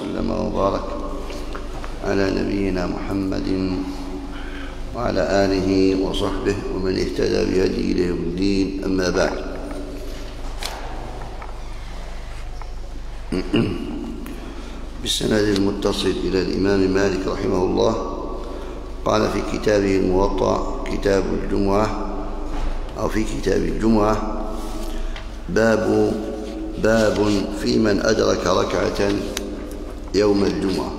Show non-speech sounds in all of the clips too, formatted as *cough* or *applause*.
وسلم وبارك على نبينا محمد وعلى آله وصحبه ومن اهتدى بهدي إلى يوم الدين. أما بعد. *clears throat* بالسند المتصل إلى الإمام مالك رحمه الله قال في كتابه الموطأ كتاب الجمعة أو في كتاب الجمعة باب باب في من أدرك ركعة يوم الجمعة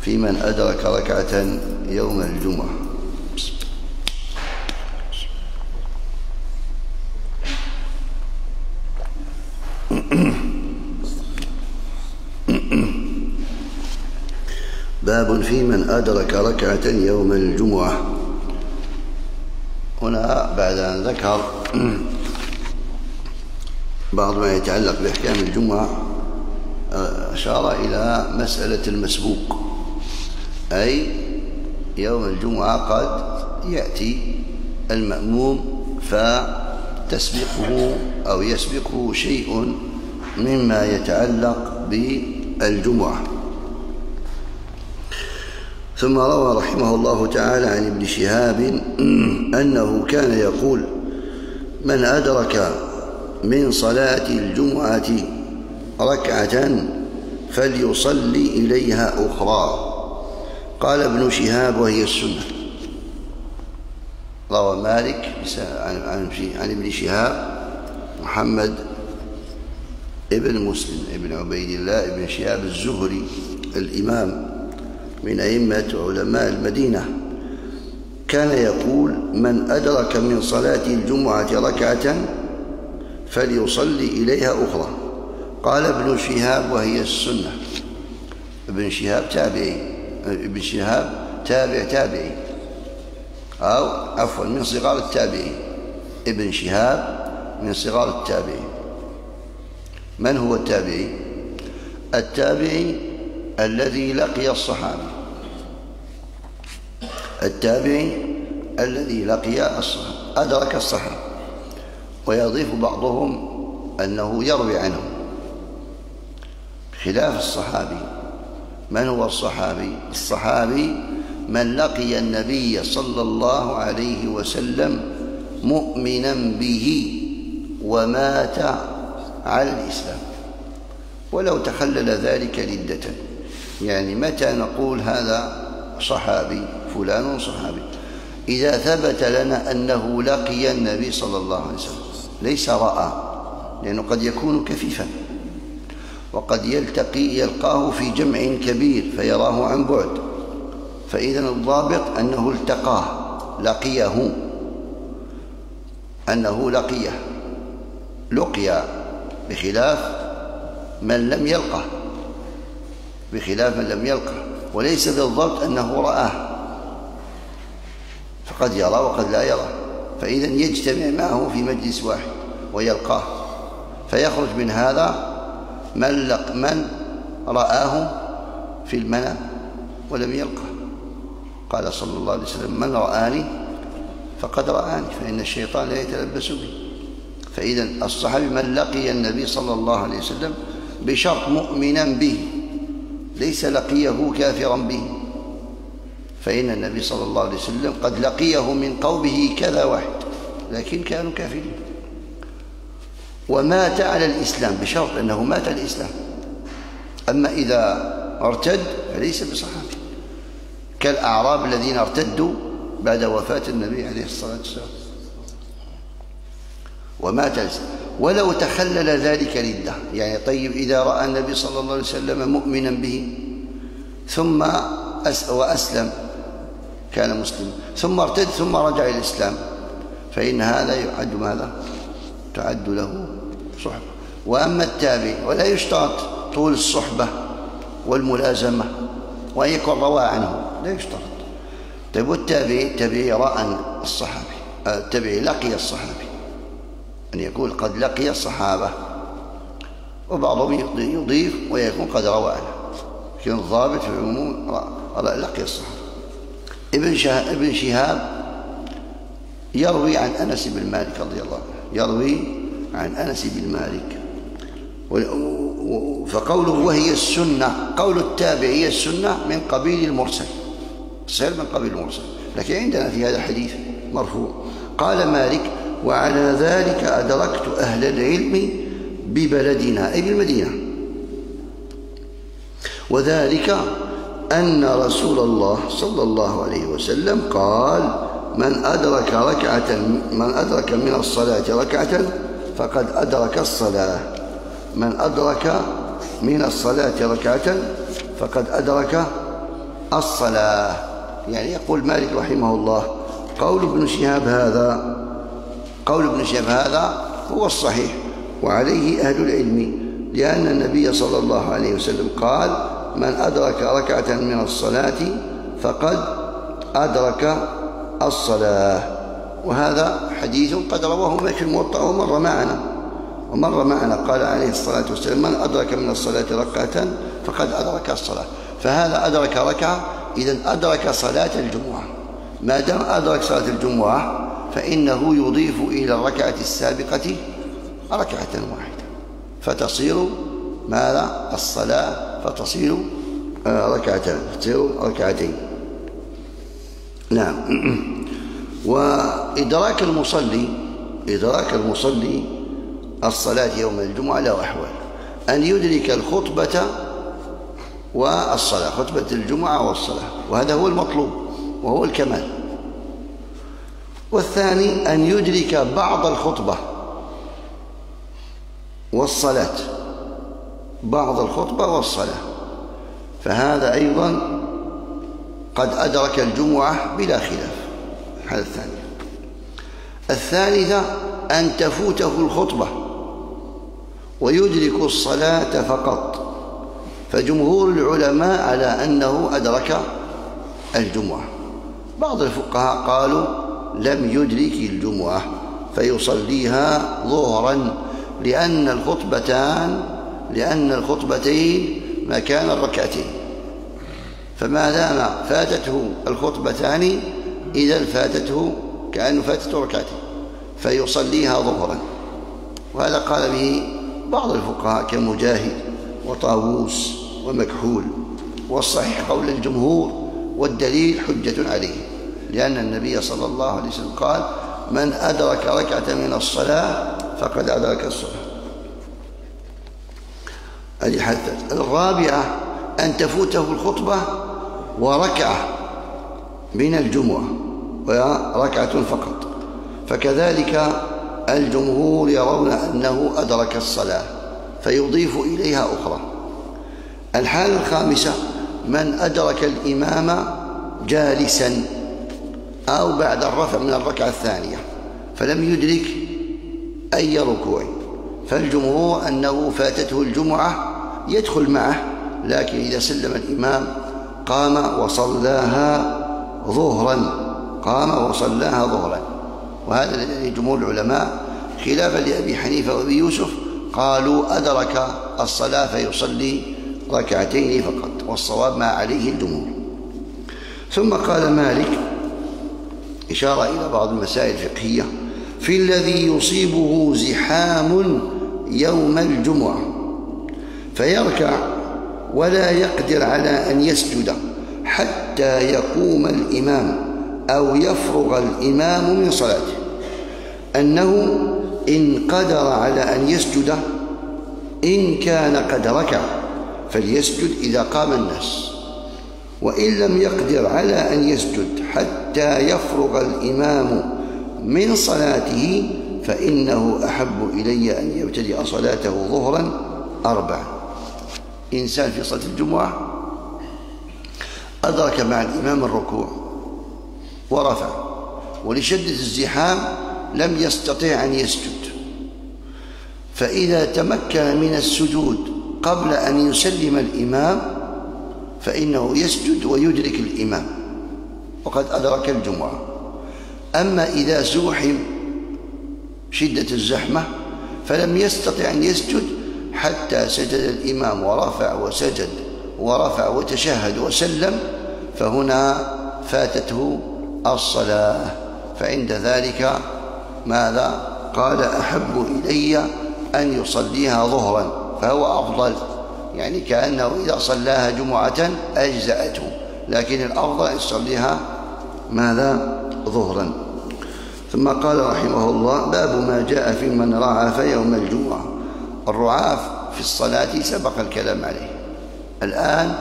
في من أدرك ركعة يوم الجمعة. باب في من أدرك ركعة يوم الجمعة. هنا بعد أن ذكر بعض ما يتعلق بأحكام الجمعة أشار إلى مسألة المسبوق. أي يوم الجمعة قد يأتي المأموم فتسبقه أو يسبقه شيء مما يتعلق بالجمعة. ثم روى رحمه الله تعالى عن ابن شهاب *clears throat* أنه كان يقول من أدرك من صلاة الجمعة ركعة فليصلي إليها أخرى. قال ابن شهاب وهي السنة. روى مالك عن عن ابن شهاب محمد ابن مسلم ابن عبيد الله ابن شهاب الزهري الإمام من أئمة علماء المدينة. كان يقول من أدرك من صلاة الجمعة ركعة فليصلي إليها أخرى. قال ابن شهاب وهي السنة. ابن شهاب تابعي. ابن شهاب تابع تابعي. أو عفوا من صغار التابعين ابن شهاب من صغار التابعين من هو التابعي؟ التابعي الذي لقي الصحابي التابعي الذي لقي الصحابي أدرك الصحابي ويضيف بعضهم أنه يروي عنه خلاف الصحابي. من هو الصحابي؟ الصحابي من لقي النبي صلى الله عليه وسلم مؤمنا به ومات على الإسلام. ولو تخلل ذلك ردة يعني متى نقول هذا صحابي؟ فلان صحابي. إذا ثبت لنا أنه لقي النبي صلى الله عليه وسلم ليس رأى لأنه قد يكون كفيفا. وقد يلتقي يلقاه في جمع كبير فيراه عن بعد. فإذا الضابط أنه التقاه لقيه. أنه لقيه. لقي بخلاف من لم يلقه. بخلاف من لم يلقه. وليس بالضبط أنه رآه. فقد يرى وقد لا يرى. فإذا يجتمع معه في مجلس واحد ويلقاه. فيخرج من هذا من, لق من رآه في المنام ولم يلقه. قال صلى الله عليه وسلم من رآني فقد رآني فإن الشيطان لا يتلبس بي. فإذا الصحابي من لقي النبي صلى الله عليه وسلم بشرط مؤمنا به ليس لقيه كافرا به. فإن النبي صلى الله عليه وسلم قد لقيه من قومه كذا واحد لكن كانوا كافرين. ومات على الإسلام بشرط أنه مات على الإسلام. أما إذا ارتد فليس بصحابي. كالأعراب الذين ارتدوا بعد وفاة النبي عليه الصلاة والسلام. ومات ولو تخلل ذلك ردة يعني طيب إذا رأى النبي صلى الله عليه وسلم مؤمنا به ثم أس وأسلم كان مسلما. ثم ارتد ثم رجع إلى الإسلام. فإن هذا يعد ماذا؟ تعد له صحبة. وأما التابع ولا يشترط طول الصحبة والملازمة وأن يكون روى عنه لا يشترط. طيب والتابعي التابعي رأى الصحابي التابعي لقي الصحابي أن يقول قد لقي الصحابة. وبعضهم يضيف ويكون قد روى عنه. لكن الضابط في العموم لقي الصحابة. ابن ابن شهاب يروي عن أنس بن مالك رضي الله عنه يروي عن أنس بن مالك. فقوله وهي السنة قول التابع هي السنة من قبيل المرسل. صير من قبيل المرسل. لكن عندنا في هذا الحديث مرفوع. قال مالك وعلى ذلك أدركت أهل العلم ببلدنا. أي بالمدينة. وذلك أن رسول الله صلى الله عليه وسلم قال من أدرك ركعة من أدرك من الصلاة ركعة فقد أدرك الصلاة. من أدرك من الصلاة ركعة فقد أدرك الصلاة. يعني يقول مالك رحمه الله قول ابن شهاب هذا قول ابن شهاب هذا هو الصحيح وعليه أهل العلم لأن النبي صلى الله عليه وسلم قال من أدرك ركعة من الصلاة فقد أدرك الصلاة. وهذا حديث قد رواه في الموطأ ومر معنا. ومر معنا. قال عليه الصلاة والسلام من أدرك من الصلاة ركعة فقد أدرك الصلاة. فهذا أدرك ركعة إذا أدرك صلاة الجمعة. ما دام أدرك صلاة الجمعة فإنه يضيف إلى الركعة السابقة ركعة واحدة. فتصير ماذا؟ الصلاة فتصير آه، ركعتان تصير ركعتين. نعم. *clears throat* وإدراك المصلي إدراك المصلي الصلاة يوم الجمعة له أحوال. أن يدرك الخطبة والصلاة خطبة الجمعة والصلاة وهذا هو المطلوب وهو الكمال. والثاني أن يدرك بعض الخطبة والصلاة. بعض الخطبة والصلاة. فهذا أيضا قد أدرك الجمعة بلا خلاف. هذا الثاني الثالثة أن تفوته الخطبة ويدرك الصلاة فقط. فجمهور العلماء على أنه أدرك الجمعة. بعض الفقهاء قالوا لم يدرك الجمعة فيصليها ظهرا لأن الخطبتان لأن الخطبتين مكان الركعتين. فما دام فاتته الخطبتان إذا فاتته كأنه فاتته ركعتين فيصليها ظهرا. وهذا قال به بعض الفقهاء كمجاهد وطاووس ومكحول والصحيح قول الجمهور والدليل حجة عليه لأن النبي صلى الله عليه وسلم قال من أدرك ركعة من الصلاة فقد أدرك الصلاة. الرابعة أن تفوته الخطبة وركعة من الجمعة وركعة فقط. فكذلك الجمهور يرون أنه أدرك الصلاة فيضيف إليها أخرى. الحالة الخامسة من أدرك الإمام جالسا أو بعد الرفع من الركعة الثانية فلم يدرك أي ركوع. فالجمهور أنه فاتته الجمعة يدخل معه لكن إذا سلم الإمام قام وصلاها ظهرا قام وصلاها ظهرا. وهذا جمهور العلماء خلافا لأبي حنيفة وأبي يوسف قالوا أدرك الصلاة فيصلي ركعتين فقط والصواب ما عليه الجمهور. ثم قال مالك إشارة إلى بعض المسائل الفقهية في الذي يصيبه زحام يوم الجمعة فيركع ولا يقدر على أن يسجد حتى يقوم الإمام أو يفرغ الإمام من صلاته. أنه إن قدر على أن يسجد إن كان قد ركع فليسجد إذا قام الناس. وإن لم يقدر على أن يسجد حتى يفرغ الإمام من صلاته فإنه أحب إلي أن يبتدئ صلاته ظهرا أربعا. إنسان في صلاة الجمعة أدرك مع الإمام الركوع ورفع ولشدة الزحام لم يستطيع أن يسجد. فإذا تمكن من السجود قبل أن يسلم الإمام فإنه يسجد ويدرك الإمام. وقد أدرك الجمعة. أما إذا زوحم شدة الزحمة فلم يستطع أن يسجد حتى سجد الإمام ورفع وسجد. ورفع وتشهد وسلم فهنا فاتته الصلاة. فعند ذلك ماذا؟ قال أحب إلي أن يصليها ظهرا فهو أفضل. يعني كأنه إذا صلاها جمعة أجزأته لكن الأفضل أن يصليها ماذا؟ ظهرا. ثم قال رحمه الله باب ما جاء في من رعف يوم الجمعة. الرعاف في الصلاة سبق الكلام عليه. الآن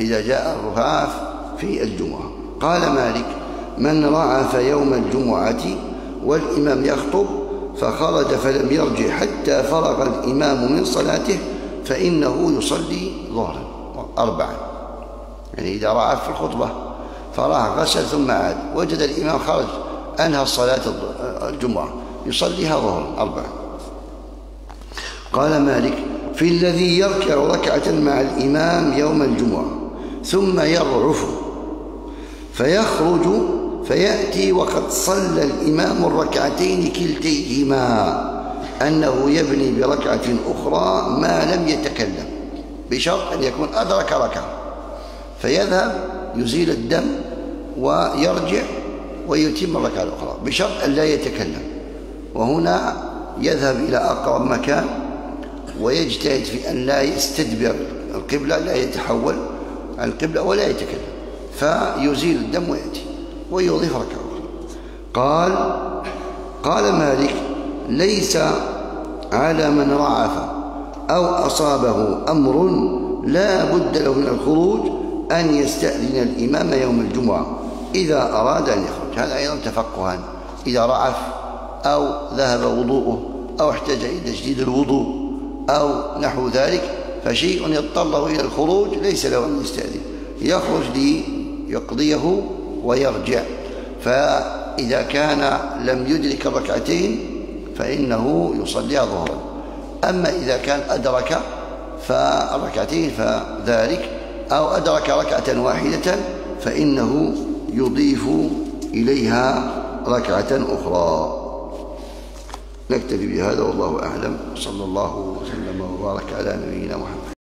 إذا جاء الرعاف في الجمعة. قال مالك من رعف يوم الجمعة والإمام يخطب فخرج فلم يرجع حتى فرغ الإمام من صلاته فإنه يصلي ظهرا أربعا. يعني إذا رعف في الخطبة فراح غسل ثم عاد. وجد الإمام خرج أنهى الصلاة الجمعة يصليها ظهرا أربعا. قال مالك في الذي يركع ركعة مع الإمام يوم الجمعة ثم يرعف فيخرج فيأتي وقد صلى الإمام الركعتين كلتيهما أنه يبني بركعة أخرى ما لم يتكلم بشرط أن يكون أدرك ركعة فيذهب يزيل الدم ويرجع ويتم الركعة الأخرى بشرط أن لا يتكلم وهنا يذهب إلى أقرب مكان ويجتهد في أن لا يستدبر. القبلة لا يتحول عن القبلة ولا يتكلم فيزيل الدم ويأتي ويضيف ركعة أخرى. قال قال مالك ليس على من رعف أو أصابه أمر لا بد له من الخروج أن يستأذن الإمام يوم الجمعة إذا أراد أن يخرج. هذا أيضا تفقها. إذا رعف أو ذهب وضوءه أو احتاج إلى تجديد الوضوء أو نحو ذلك فشيء يضطره إلى الخروج ليس له أن يستأذن. يخرج ليقضيه ويرجع. فإذا كان لم يدرك الركعتين فإنه يصليها ظهرا. أما إذا كان أدرك فالركعتين فذلك أو أدرك ركعة واحدة فإنه يضيف إليها ركعة أخرى. نكتفي بهذا والله أعلم. صلى الله وسلم وبارك على نبينا محمد.